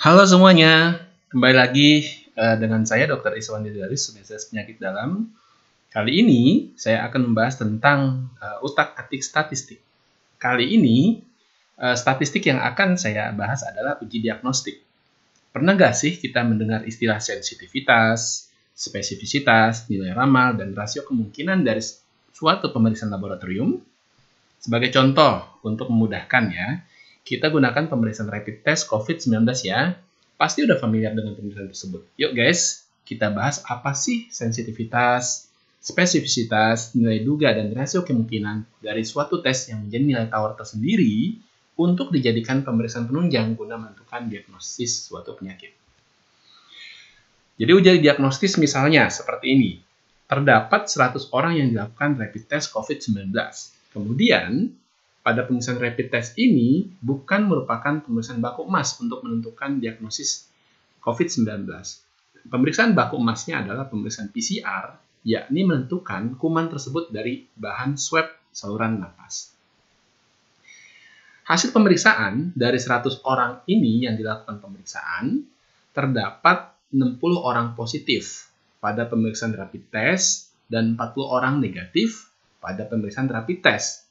Halo semuanya, kembali lagi uh, dengan saya Dr. Iswan Didaris, spesialis penyakit dalam. Kali ini saya akan membahas tentang uh, utak-atik statistik. Kali ini uh, statistik yang akan saya bahas adalah uji diagnostik. Pernah nggak sih kita mendengar istilah sensitivitas, spesifisitas, nilai ramal, dan rasio kemungkinan dari suatu pemeriksaan laboratorium? Sebagai contoh, untuk memudahkan ya, kita gunakan pemeriksaan rapid test COVID-19 ya. Pasti udah familiar dengan pemeriksaan tersebut. Yuk guys, kita bahas apa sih sensitivitas, spesifisitas, nilai duga, dan rasio kemungkinan dari suatu tes yang menjadi nilai tawar tersendiri untuk dijadikan pemeriksaan penunjang guna menentukan diagnosis suatu penyakit. Jadi uji diagnostis misalnya seperti ini. Terdapat 100 orang yang dilakukan rapid test COVID-19. Kemudian, pada pemeriksaan rapid test ini bukan merupakan pemeriksaan baku emas untuk menentukan diagnosis COVID-19. Pemeriksaan baku emasnya adalah pemeriksaan PCR, yakni menentukan kuman tersebut dari bahan swab saluran napas. Hasil pemeriksaan dari 100 orang ini yang dilakukan pemeriksaan, terdapat 60 orang positif pada pemeriksaan rapid test dan 40 orang negatif pada pemeriksaan rapid test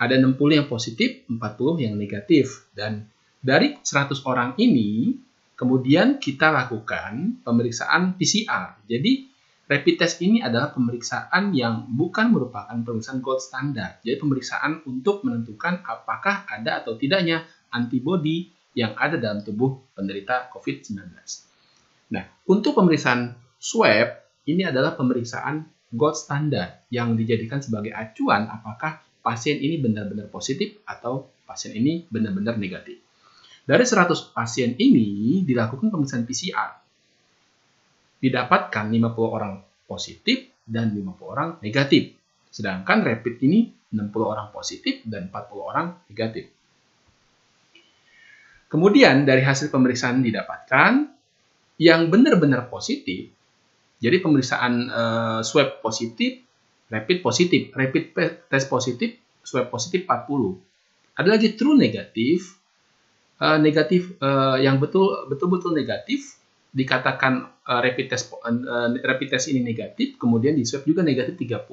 ada 60 yang positif, 40 yang negatif. Dan dari 100 orang ini, kemudian kita lakukan pemeriksaan PCR. Jadi, rapid test ini adalah pemeriksaan yang bukan merupakan pemeriksaan gold standard. Jadi, pemeriksaan untuk menentukan apakah ada atau tidaknya antibodi yang ada dalam tubuh penderita COVID-19. Nah, untuk pemeriksaan swab, ini adalah pemeriksaan gold standard yang dijadikan sebagai acuan apakah pasien ini benar-benar positif atau pasien ini benar-benar negatif. Dari 100 pasien ini dilakukan pemeriksaan PCR. Didapatkan 50 orang positif dan 50 orang negatif. Sedangkan rapid ini 60 orang positif dan 40 orang negatif. Kemudian dari hasil pemeriksaan didapatkan yang benar-benar positif. Jadi pemeriksaan uh, swab positif rapid positif, rapid test positif, swab positif 40. Ada lagi true negatif, uh, negatif uh, yang betul betul-betul negatif dikatakan uh, rapid test uh, rapid test ini negatif, kemudian di swab juga negatif 30.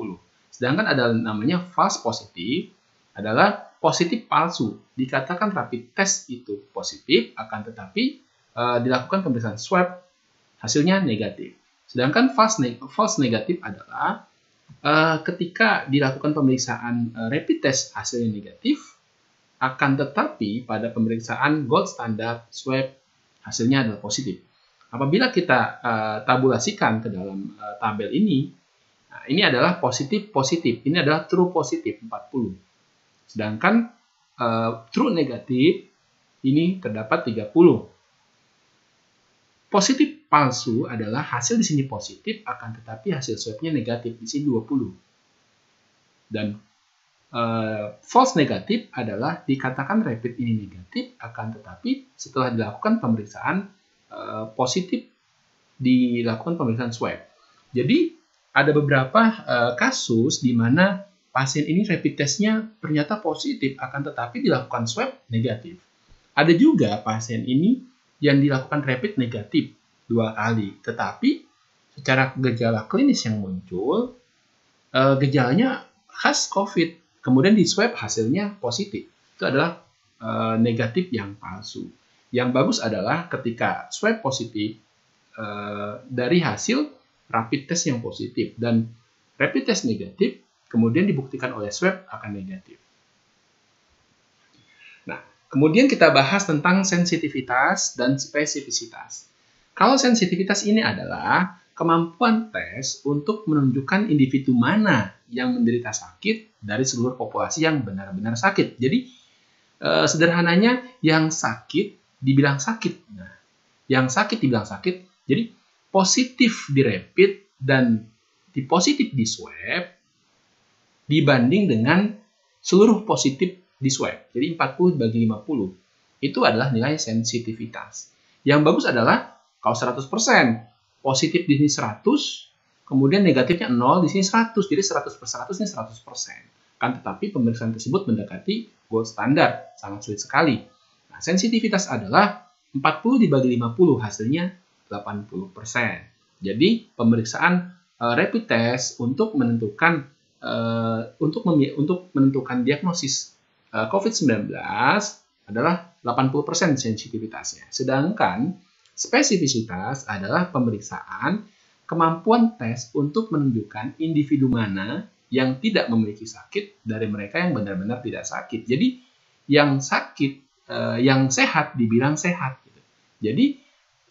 Sedangkan ada namanya false positif adalah positif palsu. Dikatakan rapid test itu positif akan tetapi uh, dilakukan pemeriksaan swab hasilnya negatif. Sedangkan false, false negatif adalah uh, ketika dilakukan pemeriksaan uh, rapid test hasilnya negatif, akan tetapi pada pemeriksaan gold standard swab hasilnya adalah positif. Apabila kita uh, tabulasikan ke dalam uh, tabel ini, nah, ini adalah positif positif. Ini adalah true positif 40. Sedangkan uh, true negatif ini terdapat 30. Positif palsu adalah hasil di sini positif akan tetapi hasil swabnya negatif di sini 20. Dan uh, false negatif adalah dikatakan rapid ini negatif akan tetapi setelah dilakukan pemeriksaan uh, positif dilakukan pemeriksaan swab. Jadi ada beberapa uh, kasus di mana pasien ini rapid testnya ternyata positif akan tetapi dilakukan swab negatif. Ada juga pasien ini yang dilakukan rapid negatif dua kali. Tetapi secara gejala klinis yang muncul, uh, gejalanya khas COVID. Kemudian di swab hasilnya positif. Itu adalah uh, negatif yang palsu. Yang bagus adalah ketika swab positif uh, dari hasil rapid test yang positif dan rapid test negatif kemudian dibuktikan oleh swab akan negatif. Nah, kemudian kita bahas tentang sensitivitas dan spesifisitas. Kalau sensitivitas ini adalah kemampuan tes untuk menunjukkan individu mana yang menderita sakit dari seluruh populasi yang benar-benar sakit. Jadi eh, sederhananya yang sakit dibilang sakit. Nah, yang sakit dibilang sakit. Jadi positif di rapid dan di positif di swab dibanding dengan seluruh positif di swab. Jadi 40 bagi 50. Itu adalah nilai sensitivitas. Yang bagus adalah kalau 100%, positif di sini 100, kemudian negatifnya 0, di sini 100. Jadi 100 per 100 ini 100%. Kan tetapi pemeriksaan tersebut mendekati gold standard, sangat sulit sekali. Nah, sensitivitas adalah 40 dibagi 50 hasilnya 80%. Jadi pemeriksaan uh, rapid test untuk menentukan uh, untuk untuk menentukan diagnosis uh, COVID-19 adalah 80% sensitivitasnya. Sedangkan spesifisitas adalah pemeriksaan kemampuan tes untuk menunjukkan individu mana yang tidak memiliki sakit dari mereka yang benar-benar tidak sakit. Jadi yang sakit, eh, yang sehat dibilang sehat. Gitu. Jadi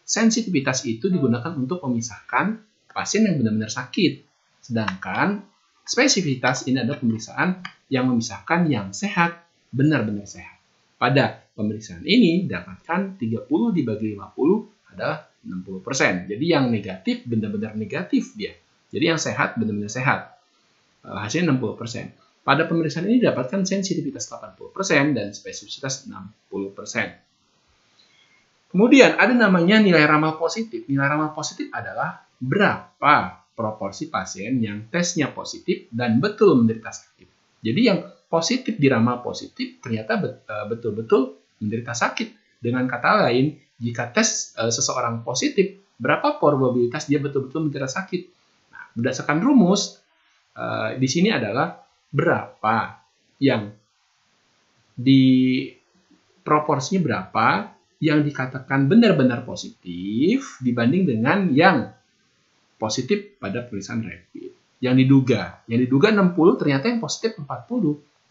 sensitivitas itu digunakan untuk memisahkan pasien yang benar-benar sakit. Sedangkan spesifitas ini adalah pemeriksaan yang memisahkan yang sehat, benar-benar sehat. Pada pemeriksaan ini dapatkan 30 dibagi 50 adalah 60%. Jadi yang negatif benar-benar negatif dia. Jadi yang sehat benar-benar sehat. Eh, hasilnya 60%. Pada pemeriksaan ini dapatkan sensitivitas 80% dan spesifisitas 60%. Kemudian ada namanya nilai ramal positif. Nilai ramal positif adalah berapa proporsi pasien yang tesnya positif dan betul menderita sakit. Jadi yang positif di ramal positif ternyata eh, betul-betul menderita sakit. Dengan kata lain, jika tes uh, seseorang positif, berapa probabilitas dia betul-betul menderita sakit? Nah, berdasarkan rumus, uh, di sini adalah berapa yang di proporsinya berapa yang dikatakan benar-benar positif dibanding dengan yang positif pada tulisan rapid. Yang diduga, yang diduga 60 ternyata yang positif 40.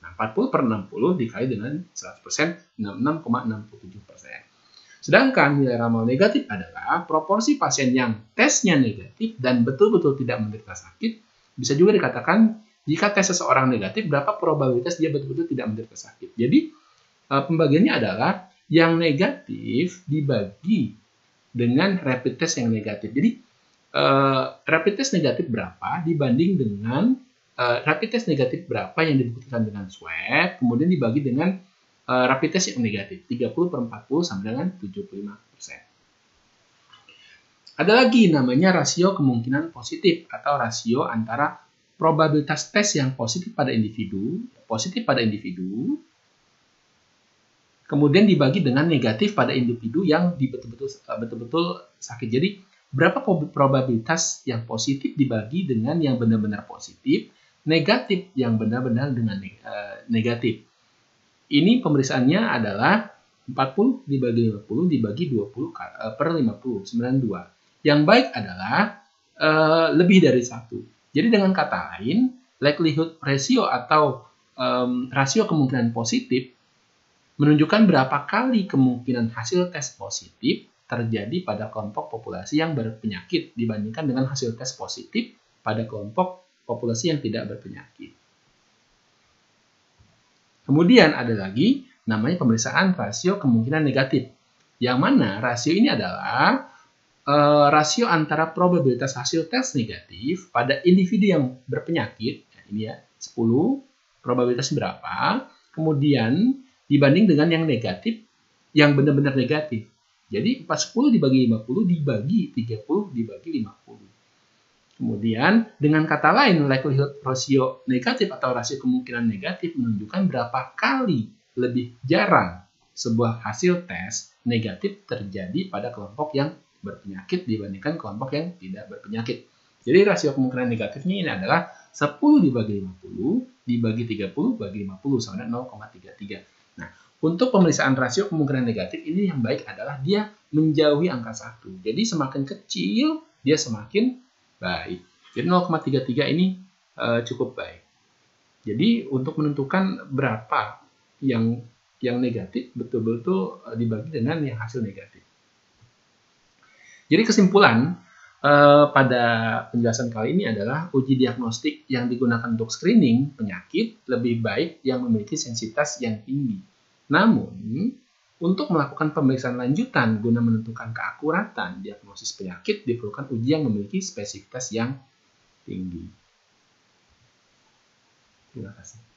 Nah, 40 per 60 dikali dengan 100%, 66,67%. Sedangkan nilai ramal negatif adalah proporsi pasien yang tesnya negatif dan betul-betul tidak menderita sakit bisa juga dikatakan jika tes seseorang negatif, berapa probabilitas dia betul-betul tidak menderita sakit. Jadi eh, pembagiannya adalah yang negatif dibagi dengan rapid test yang negatif. Jadi eh, rapid test negatif berapa dibanding dengan eh, rapid test negatif berapa yang dibuktikan dengan swab, kemudian dibagi dengan rapid test yang negatif 30 per 40 sama dengan 75 persen. Ada lagi namanya rasio kemungkinan positif atau rasio antara probabilitas tes yang positif pada individu, positif pada individu, kemudian dibagi dengan negatif pada individu yang betul-betul eh, betul-betul sakit. Jadi berapa probabilitas yang positif dibagi dengan yang benar-benar positif, negatif yang benar-benar dengan uh, negatif. Ini pemeriksaannya adalah 40 dibagi 50 dibagi 20 eh, per 50, 92. Yang baik adalah uh, lebih dari satu. Jadi dengan kata lain, likelihood ratio atau um, rasio kemungkinan positif menunjukkan berapa kali kemungkinan hasil tes positif terjadi pada kelompok populasi yang berpenyakit dibandingkan dengan hasil tes positif pada kelompok populasi yang tidak berpenyakit. Kemudian ada lagi namanya pemeriksaan rasio kemungkinan negatif. Yang mana rasio ini adalah uh, rasio antara probabilitas hasil tes negatif pada individu yang berpenyakit, ya ini ya, 10, probabilitas berapa, kemudian dibanding dengan yang negatif, yang benar-benar negatif. Jadi 40 dibagi 50 dibagi 30 dibagi 50. Kemudian dengan kata lain likelihood rasio negatif atau rasio kemungkinan negatif menunjukkan berapa kali lebih jarang sebuah hasil tes negatif terjadi pada kelompok yang berpenyakit dibandingkan kelompok yang tidak berpenyakit. Jadi rasio kemungkinan negatifnya ini adalah 10 dibagi 50 dibagi 30 bagi 50 sama dengan 0,33. Nah, untuk pemeriksaan rasio kemungkinan negatif ini yang baik adalah dia menjauhi angka 1. Jadi semakin kecil dia semakin baik. Jadi 0,33 ini uh, cukup baik. Jadi untuk menentukan berapa yang yang negatif betul-betul uh, dibagi dengan yang hasil negatif. Jadi kesimpulan eh, pada penjelasan kali ini adalah uji diagnostik yang digunakan untuk screening penyakit lebih baik yang memiliki sensitivitas yang tinggi. Namun, untuk melakukan pemeriksaan lanjutan guna menentukan keakuratan diagnosis penyakit diperlukan uji yang memiliki spesifitas yang tinggi. Terima kasih.